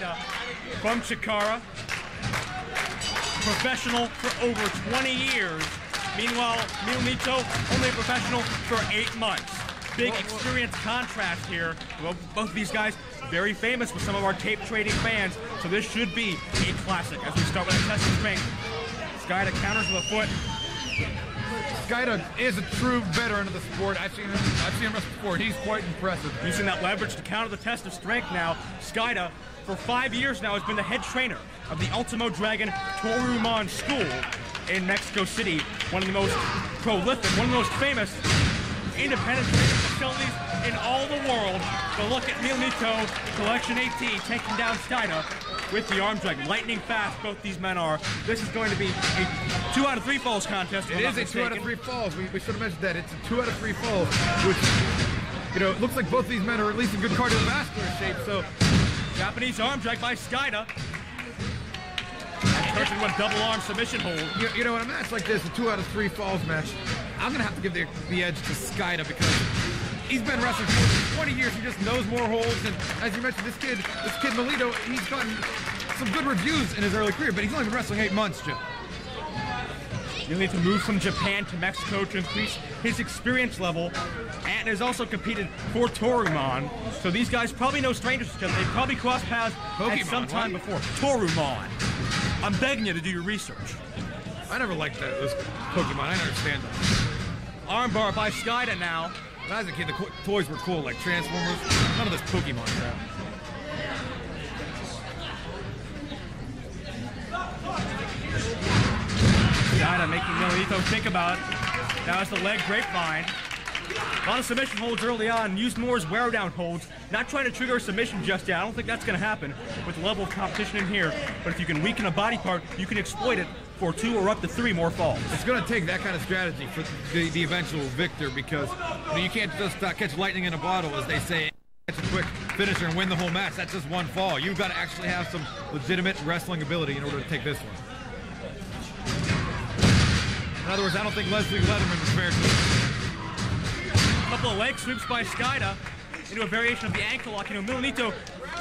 From Chikara. Professional for over 20 years. Meanwhile, Mito only a professional for eight months. Big experience contrast here. Well, both of these guys very famous with some of our tape trading fans, so this should be a classic as we start with a test of strength. Skayde counters with a foot. Skayde is a true veteran of the sport. I've seen him. I've seen him wrestle before. He's quite impressive. Using that leverage to counter the test of strength now, Skayde, for five years now, has been the head trainer of the Ultimo Dragon Toryumon School in Mexico City, one of the most prolific, one of the most famous independent training facilities in all the world. But look at Mito, Collection AT, taking down Skayde with the arm drag. Lightning fast, both these men are. This is going to be a two out of three falls contest. It is a two out of three falls. We, we should have mentioned that. It's a two out of three falls, which, you know, it looks like both these men are at least in good cardiovascular shape, so. Japanese arm drag by Skayde. And turns into a double arm submission hold. You, you know, in a match like this, a two out of three falls match, I'm going to have to give the, the edge to Skayde because he's been wrestling for 20 years. He just knows more holds. And as you mentioned, this kid, this kid Milanito, he's gotten some good reviews in his early career, but he's only been wrestling eight months, Jim. You'll need to move from Japan to Mexico to increase his experience level, and has also competed for Toryumon. So these guys probably know strangers to each other. They probably crossed paths Pokemon, at some time before. Toryumon. I'm begging you to do your research. I never liked that, those Pokemon. I don't understand that. Armbar by Skayde now. When I was a kid, the co- toys were cool, like Transformers. None of this Pokemon crap. Skayde making Milanito think about. Now it's the leg grapevine. A lot of submission holds early on. Use more as wear down holds. Not trying to trigger a submission just yet. I don't think that's going to happen with the level of competition in here. But if you can weaken a body part, you can exploit it for two or up to three more falls. It's going to take that kind of strategy for the, the eventual victor because you, know, you can't just uh, catch lightning in a bottle, as they say. Catch a quick finisher and win the whole match. That's just one fall. You've got to actually have some legitimate wrestling ability in order to take this one. In other words, I don't think Leslie Letterman was fair to. Couple of leg sweeps by Skayde into a variation of the ankle lock. You know, Milanito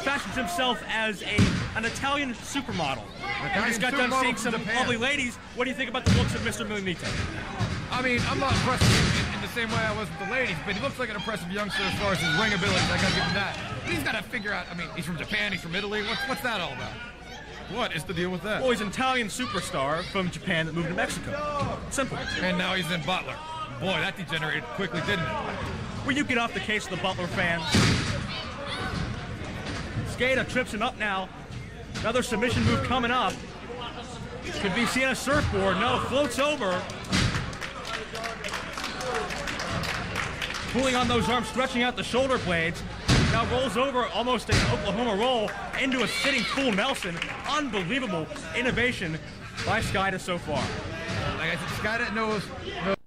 fashions himself as a an Italian supermodel. We just got done seeing some Japan. lovely ladies. What do you think about the looks of Mr. Milanito? I mean, I'm not impressed in, in the same way I was with the ladies, but he looks like an impressive youngster as far as his ring abilities. I gotta give him that. But he's gotta figure out. I mean, he's from Japan. He's from Italy. What's what's that all about? What is the deal with that? Well, he's an Italian superstar from Japan that moved to Mexico. Simple. And now he's in Butler. Boy, that degenerated quickly, didn't it? Will you get off the case of the Butler fans? Skayde trips him up now. Another submission move coming up. Could be seen a surfboard. No, floats over. Pulling on those arms, stretching out the shoulder blades. Now rolls over almost an Oklahoma roll into a sitting full Nelson. Unbelievable innovation by Skayde so far. Like I said, Skayde knows, knows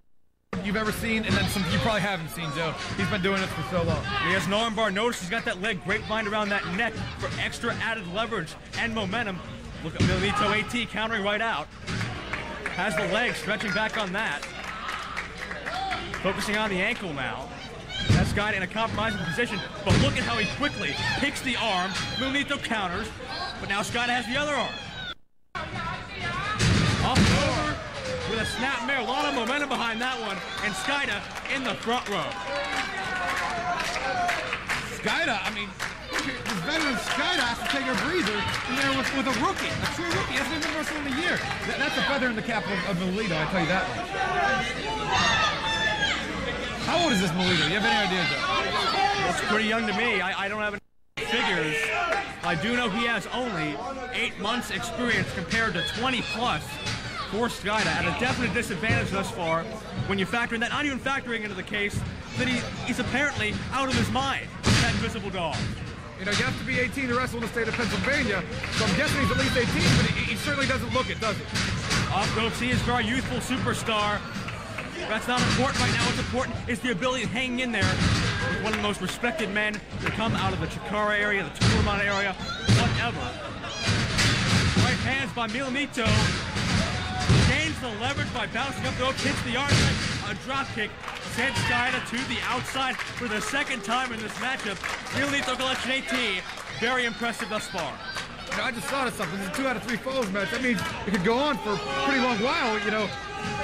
you've ever seen, and then some you probably haven't seen, Joe. He's been doing this for so long. He has an armbar. Notice he's got that leg grapevine around that neck for extra added leverage and momentum. Look at Milanito AT countering right out. Has the leg stretching back on that. Focusing on the ankle now. That's got in a compromising position, but look at how he quickly picks the arm. Milanito counters, but now Scott has the other arm. Off with a snap mare. A lot of momentum behind that one, and Skayde in the front row. Skayde, I mean, this veteran Skayde has to take a breather in there with, with a rookie, a true rookie. Hasn't even been wrestling in a year. That, that's a feather in the cap of, of Milanito, I tell you that much. How old is this Milanito? Do you have any idea, Joe? Looks pretty young to me. I, I don't have any figures. I do know he has only eight months experience compared to 20 plus for Skayde at a definite disadvantage thus far when you factor in that, not even factoring into the case that he, he's apparently out of his mind, that invisible dog. You know, you have to be 18 to wrestle in the state of Pennsylvania, so I'm guessing he's at least 18, but he, he certainly doesn't look it, does he? Off goes he is our youthful superstar. That's not important right now. What's important is the ability of hanging in there with one of the most respected men to come out of the Chikara area, the Toryumon area, whatever. Right hands by Milanito. Leverage by bouncing up the rope, hits the arm, a drop kick, sends Skayde to the outside for the second time in this matchup. Milanito Collection AT, very impressive thus far. you know, I just thought of something. This is two out of three falls match. That means it could go on for a pretty long while. You know,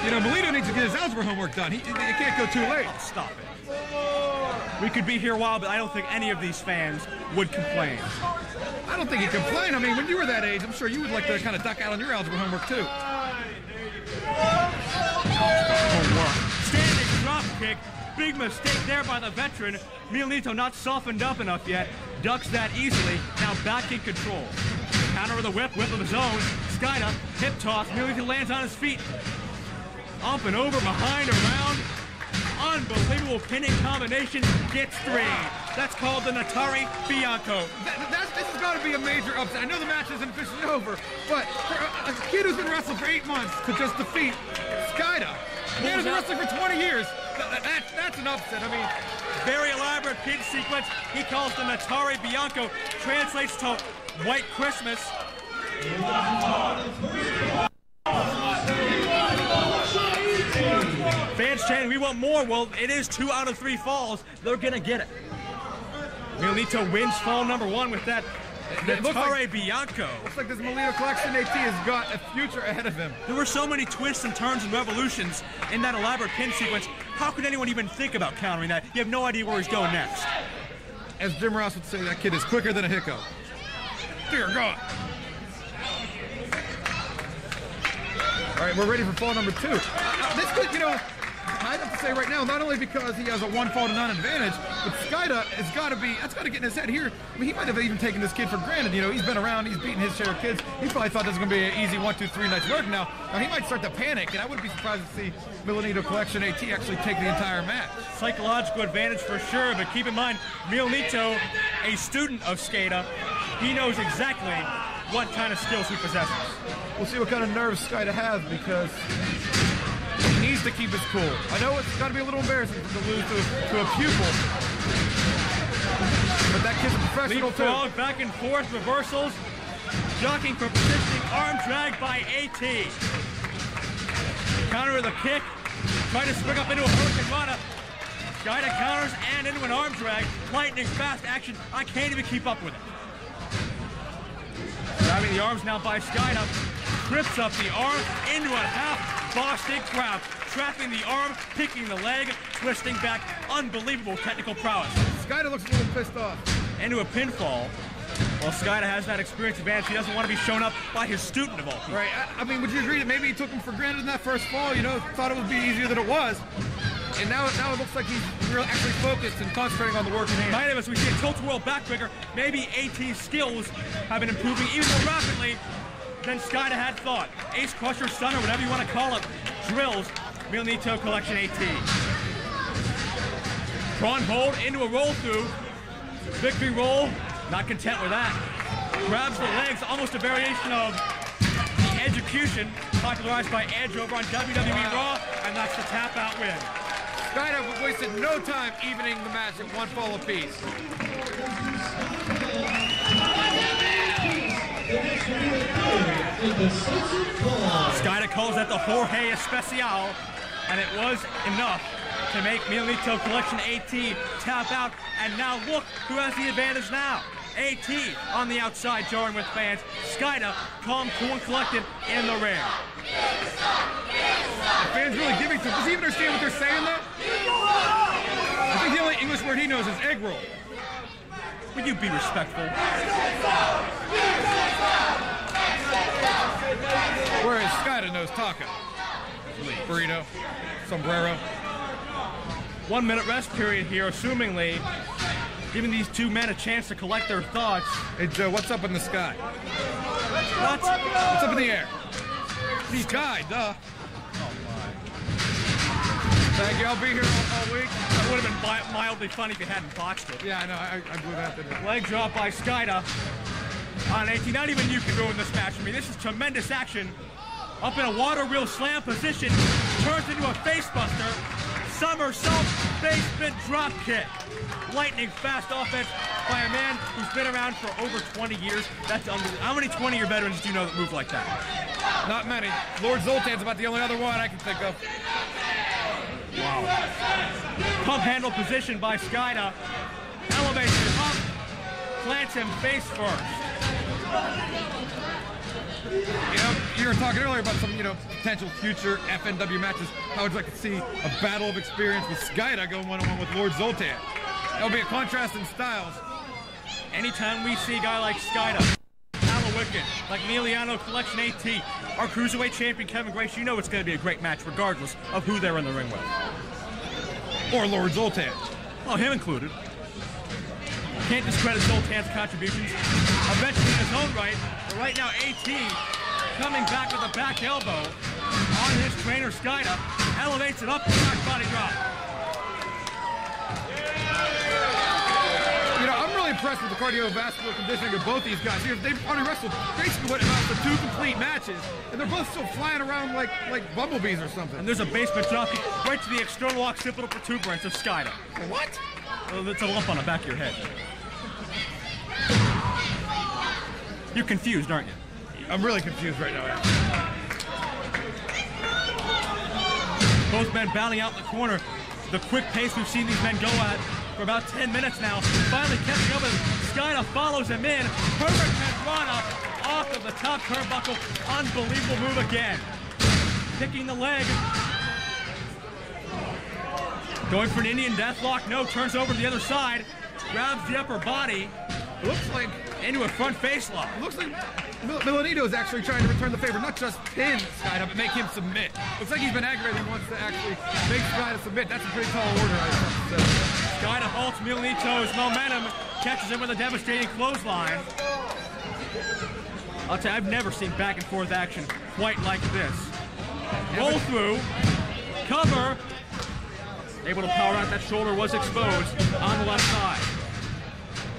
you know, Milanito needs to get his algebra homework done. He, it can't go too late. Oh, Stop it. We could be here a while, but I don't think any of these fans would complain. I don't think you complain. I mean, when you were that age, I'm sure you would like to kind of duck out on your algebra homework too. Standing drop kick. Big mistake there by the veteran. Milanito not softened up enough yet. Ducks that easily. Now back in control. Counter with a whip, whip of his own. Skayde, hip toss. Milanito lands on his feet. Up and over, behind, around. Unbelievable pinning combination. Gets three. That's called the Natale Bianco. That, that's, this has got to be a major upset. I know the match isn't officially over, but for a, a kid who's been wrestling for eight months to just defeat Skayde, a man who's been wrestling for 20 years, that, that, that's an upset. I mean, Very elaborate pin sequence. He calls the Natale Bianco. Translates to White Christmas. Chanting, we want more. Well, it is two out of three falls. They're gonna get it. Milanito wins fall number one with that It looks like- Bianco. looks like this Milanito Collection AT has got a future ahead of him. There were so many twists and turns and revolutions in that elaborate pin sequence. How could anyone even think about countering that? You have no idea where he's going next. As Jim Ross would say, that kid is quicker than a hiccup. Dear God. All right, we're ready for fall number two. Uh, uh, this could, you know, I have to say right now, not only because he has a one fall to none advantage, but Skayde has got to be, that's got to get in his head here. I mean, he might have even taken this kid for granted. You know, he's been around, he's beaten his share of kids. He probably thought this was going to be an easy one, two, three nights work now. Now, he might start to panic, and I wouldn't be surprised to see Milanito Collection AT actually take the entire match. Psychological advantage for sure, but keep in mind, Milanito, a student of Skayde, he knows exactly what kind of skills he possesses. We'll see what kind of nerves Skayde has because needs to keep his cool. I know it's got to be a little embarrassing to lose to, to a pupil, but that kid's a professional too. Back and forth, reversals, jockeying for positioning, arm drag by AT. Counter with a kick, trying to spring up into a Hurricane Rana. Skayde counters and into an arm drag, lightning fast action. I can't even keep up with it. Grabbing the arms now by Skayde, trips up the arm into a half Boston crab, trapping the arm, picking the leg, twisting back. Unbelievable technical prowess Skayde looks a little pissed off. into a pinfall. While Skayde has that experience advantage, he doesn't want to be shown up by his student of all people. Right. I, I mean, would you agree that maybe he took him for granted in that first fall? You know, thought it would be easier than it was. And now, now it looks like he's real actually focused and concentrating on the work in hand. Of us, we see a tilt-a-whirl backbreaker. Maybe AT's skills have been improving even more rapidly than Skayde had thought. Ace Crusher Stunner, whatever you want to call it, drills Milanito Collection AT. Prawn hold into a roll through. Victory roll, not content with that. Grabs the legs, almost a variation of the execution popularized by Edge over on WWE Raw, and that's the tap out win. Skayde wasted no time evening the match at one fall apiece. Skayde calls that the Jorge Especial, and it was enough to make Milanito Collection AT tap out. And now look who has the advantage now. AT on the outside, jarring with fans. Skayde, calm, cool, and collected in the ring. The fans really giving to Does he even understand what they're saying though? I think the only English word he knows is egg roll. Would you be respectful? Whereas Skayde knows taco. Burrito. Sombrero. One minute rest period here, assumingly giving these two men a chance to collect their thoughts. Hey Joe, what's up in the sky? What? What's up in the air? Sky, duh. Thank you, I'll be here all, all week. That would have been mi- mildly funny if you hadn't botched it. Yeah, I know, I, I blew that today. Leg drop by Skayde ah, on 18. Not even you can ruin this match for me. This is tremendous action. Up in a water wheel slam position, turns into a facebuster. Somersault basement drop kick. Lightning fast offense by a man who's been around for over 20 years. That's unbelievable. How many 20-year veterans do you know that move like that? Not many. Lord Zoltan's about the only other one I can think of. Pump handle position by Skayde. Elevates up. Plants him face first. You know, you were talking earlier about some, you know, potential future FNW matches. How would you like to see a battle of experience with Skayde going one-on-one with Lord Zoltan? That would be a contrast in styles. Anytime we see a guy like Skayde, Wicked, like Milanito Collection AT, our Cruiserweight champion Kevin Grace, you know it's going to be a great match regardless of who they're in the ring with. Or Lord Zoltan. Oh, him included. Can't discredit Zoltan's contributions. Eventually in his own right, but right now AT coming back with a back elbow on his trainer Skayde, elevates it up to back body drop. You know, I'm really impressed with the cardiovascular conditioning of both these guys. They've already wrestled basically what amounts to two complete matches, and they're both still flying around like like bumblebees or something. And there's a basement jockey right to the external occipital protuberance of Skayde. What? It's a lump on the back of your head. You're confused, aren't you? I'm really confused right now. Both men battling out in the corner. The quick pace we've seen these men go at for about 10 minutes now. Finally catching up, and Skayde follows him in. Perfect Rana off of the top turnbuckle. Unbelievable move again. Picking the leg. Going for an Indian deathlock. No, turns over to the other side. Grabs the upper body. Looks like into a front face lock. Looks like Milanito is actually trying to return the favor, not just pin Skayde, but make him submit. Looks like he's been aggravated and wants to actually make Skayde submit. That's a pretty tall order, I to say. Skayde halts Milanito's momentum, catches him with a devastating clothesline. I'll tell you, I've never seen back and forth action quite like this. Roll through, cover, able to power out that shoulder was exposed on the left side.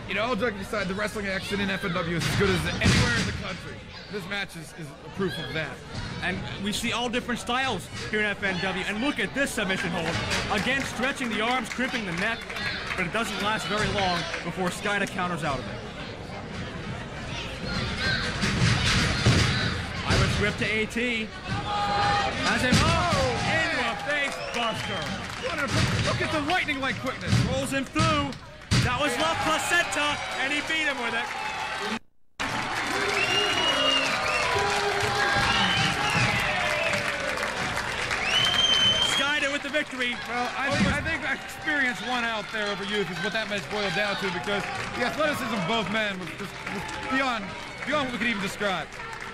You know, all joking aside, the wrestling action in FNW is as good as anywhere in the country. This match is, is proof of that. And we see all different styles here in FNW. And look at this submission hold. Again, stretching the arms, crimping the neck, but it doesn't last very long before Skayde counters out of it. Irish whip to AT. As a oh, into a face buster. Look at the lightning-like quickness. Rolls him through. That was La Placenta, and he beat him with it. Skayde with the victory. Well, I think, I think experience won out there over youth is what that match boiled down to because the athleticism of both men was just was beyond, beyond what we could even describe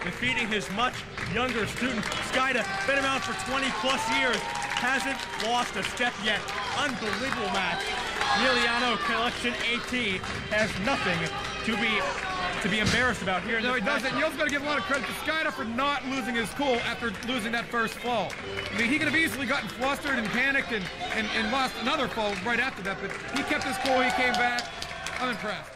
defeating his much younger student. Skayde, been around for 20 plus years, hasn't lost a step yet. Unbelievable match. Milanito Collection AT has nothing to be to be embarrassed about here. No, he doesn't. You also got to give a lot of credit to Skayde for not losing his cool after losing that first fall. I mean, he could have easily gotten flustered and panicked and, and, and lost another fall right after that, but he kept his cool. He came back. I'm impressed.